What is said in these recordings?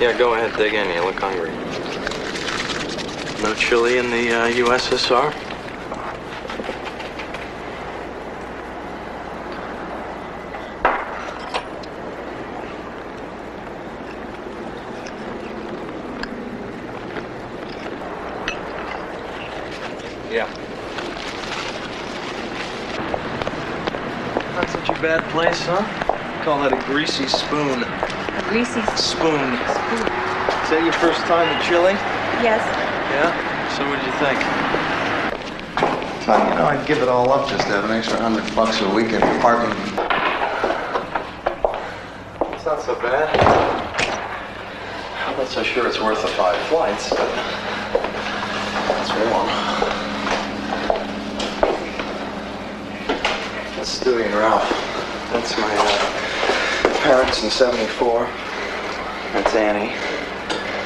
Yeah, go ahead, dig in. You look hungry. No chili in the uh, USSR? Yeah. Not such a bad place, huh? Call that a greasy spoon. A greasy Spoon. spoon. Is that your first time in Chile? Yes. Yeah? So what'd you think? Well, you know, I'd give it all up just to have an extra hundred bucks a week in parking. It's not so bad. I'm not so sure it's worth the five flights, but it's warm. That's Stewie and Ralph. That's my uh, parents in 74. That's Annie.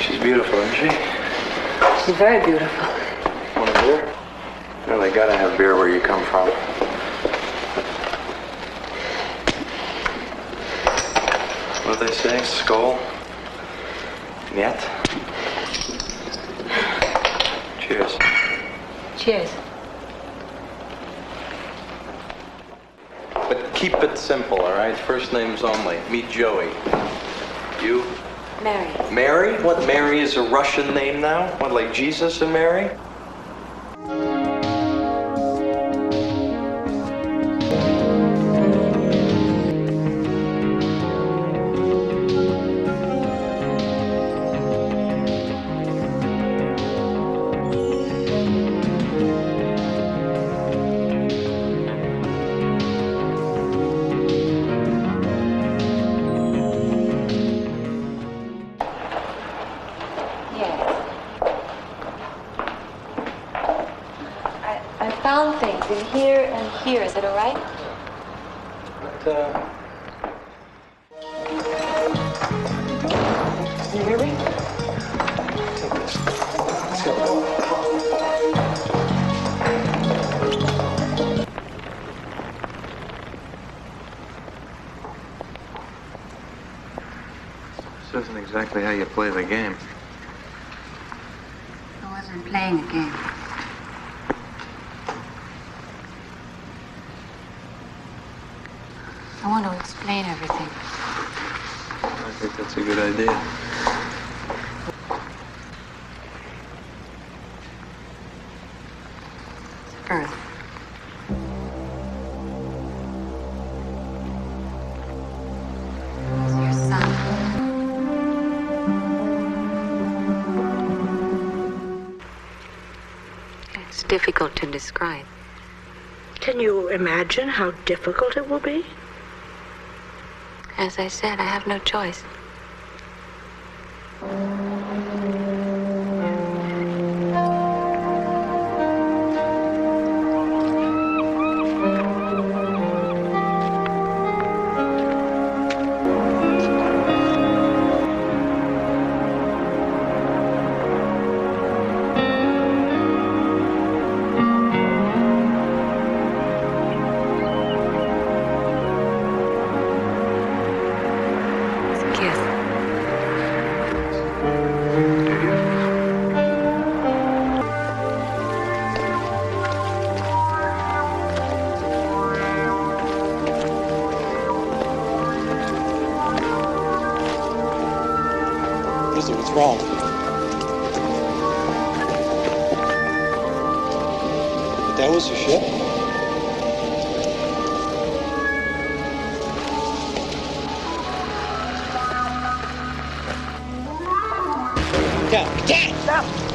She's beautiful, isn't she? She's very beautiful. Want a beer? Well, they gotta have beer where you come from. What do they say? Skull? Yet? Cheers. Cheers. Keep it simple, all right? First names only. Meet Joey. You? Mary. Mary? What, Mary is a Russian name now? What, like Jesus and Mary? Found things in here and here. Is it all right? But, uh... Can you hear me? Take this. Let's go. This isn't exactly how you play the game. I wasn't playing a game. I want to explain everything. I think that's a good idea. Earth. It's your son. It's difficult to describe. Can you imagine how difficult it will be? As I said, I have no choice. What is it? What's wrong? But that was your ship? Yeah, Dad! Stop!